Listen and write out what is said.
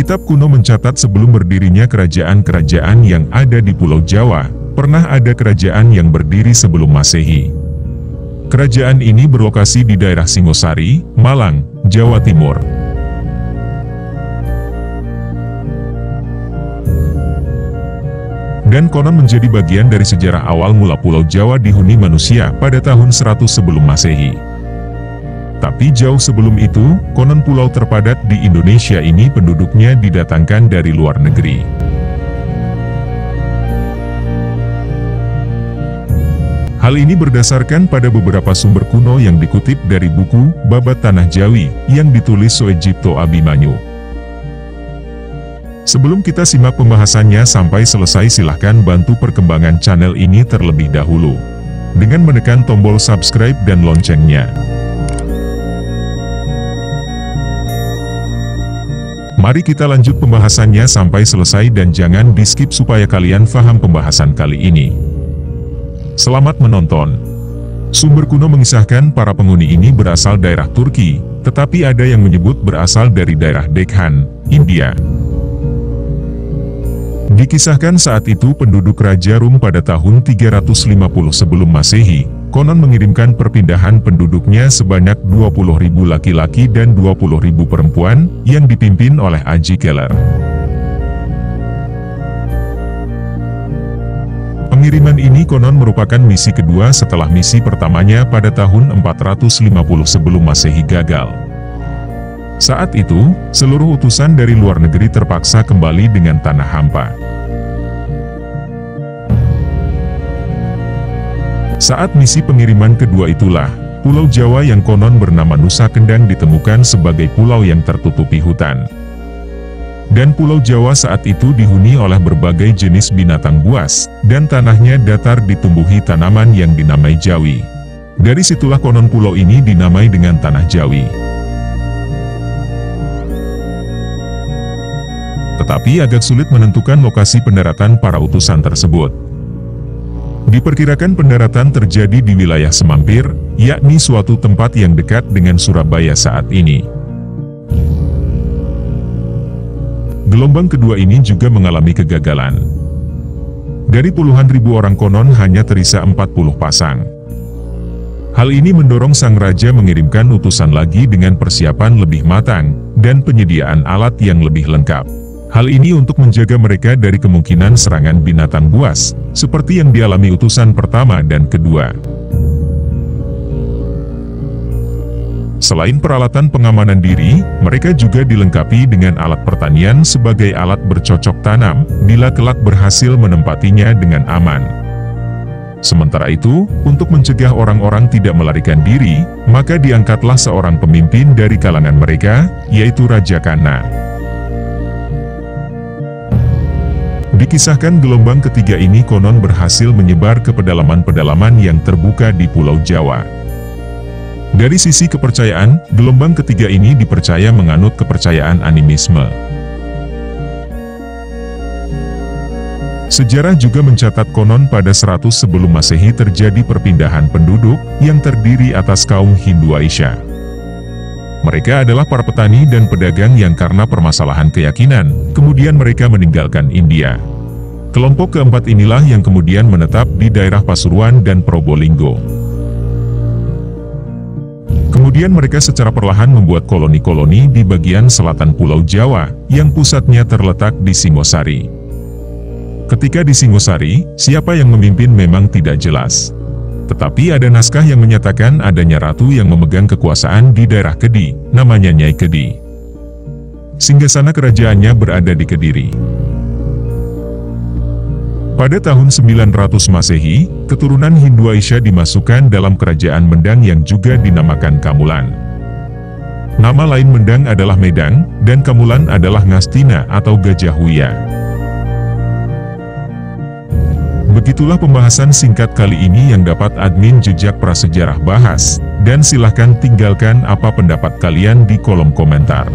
Kitab kuno mencatat sebelum berdirinya kerajaan-kerajaan yang ada di Pulau Jawa, pernah ada kerajaan yang berdiri sebelum Masehi. Kerajaan ini berlokasi di daerah Singosari, Malang, Jawa Timur. Dan konon menjadi bagian dari sejarah awal mula Pulau Jawa dihuni manusia pada tahun 100 sebelum Masehi. Tapi jauh sebelum itu, konon pulau terpadat di Indonesia ini penduduknya didatangkan dari luar negeri. Hal ini berdasarkan pada beberapa sumber kuno yang dikutip dari buku Babat Tanah Jawi yang ditulis Soejipto Abimanyu. Sebelum kita simak pembahasannya sampai selesai silahkan bantu perkembangan channel ini terlebih dahulu. Dengan menekan tombol subscribe dan loncengnya. Mari kita lanjut pembahasannya sampai selesai dan jangan di skip supaya kalian paham pembahasan kali ini. Selamat menonton. Sumber kuno mengisahkan para penghuni ini berasal daerah Turki, tetapi ada yang menyebut berasal dari daerah Dekhan, India. Dikisahkan saat itu penduduk Raja Rum pada tahun 350 sebelum Masehi, konon mengirimkan perpindahan penduduknya sebanyak 20.000 laki-laki dan 20.000 perempuan, yang dipimpin oleh Aji Keller. Pengiriman ini konon merupakan misi kedua setelah misi pertamanya pada tahun 450 sebelum Masehi gagal. Saat itu, seluruh utusan dari luar negeri terpaksa kembali dengan tanah hampa. Saat misi pengiriman kedua itulah, Pulau Jawa yang konon bernama Nusa Kendang ditemukan sebagai pulau yang tertutupi hutan. Dan Pulau Jawa saat itu dihuni oleh berbagai jenis binatang buas, dan tanahnya datar ditumbuhi tanaman yang dinamai Jawi. Dari situlah konon pulau ini dinamai dengan Tanah Jawi. Tetapi agak sulit menentukan lokasi pendaratan para utusan tersebut. Diperkirakan pendaratan terjadi di wilayah Semampir, yakni suatu tempat yang dekat dengan Surabaya saat ini. Gelombang kedua ini juga mengalami kegagalan. Dari puluhan ribu orang konon hanya terisa 40 pasang. Hal ini mendorong sang raja mengirimkan utusan lagi dengan persiapan lebih matang, dan penyediaan alat yang lebih lengkap. Hal ini untuk menjaga mereka dari kemungkinan serangan binatang buas, seperti yang dialami utusan pertama dan kedua. Selain peralatan pengamanan diri, mereka juga dilengkapi dengan alat pertanian sebagai alat bercocok tanam, bila kelak berhasil menempatinya dengan aman. Sementara itu, untuk mencegah orang-orang tidak melarikan diri, maka diangkatlah seorang pemimpin dari kalangan mereka, yaitu Raja Kana. Dikisahkan gelombang ketiga ini konon berhasil menyebar ke pedalaman-pedalaman yang terbuka di Pulau Jawa. Dari sisi kepercayaan, gelombang ketiga ini dipercaya menganut kepercayaan animisme. Sejarah juga mencatat konon pada 100 sebelum masehi terjadi perpindahan penduduk yang terdiri atas kaum Hindu Aisyah. Mereka adalah para petani dan pedagang yang karena permasalahan keyakinan, kemudian mereka meninggalkan India. Kelompok keempat inilah yang kemudian menetap di daerah Pasuruan dan Probolinggo. Kemudian mereka secara perlahan membuat koloni-koloni di bagian selatan Pulau Jawa, yang pusatnya terletak di Singosari. Ketika di Singosari, siapa yang memimpin memang tidak jelas. Tetapi ada naskah yang menyatakan adanya ratu yang memegang kekuasaan di daerah Kedi, namanya Nyai Kedi. Singgasana kerajaannya berada di Kediri. Pada tahun 900 Masehi, keturunan Hindu Aisyah dimasukkan dalam kerajaan Mendang yang juga dinamakan Kamulan. Nama lain Mendang adalah Medang, dan Kamulan adalah Ngastina atau Gajah Huya. Begitulah pembahasan singkat kali ini yang dapat admin jejak prasejarah bahas, dan silahkan tinggalkan apa pendapat kalian di kolom komentar.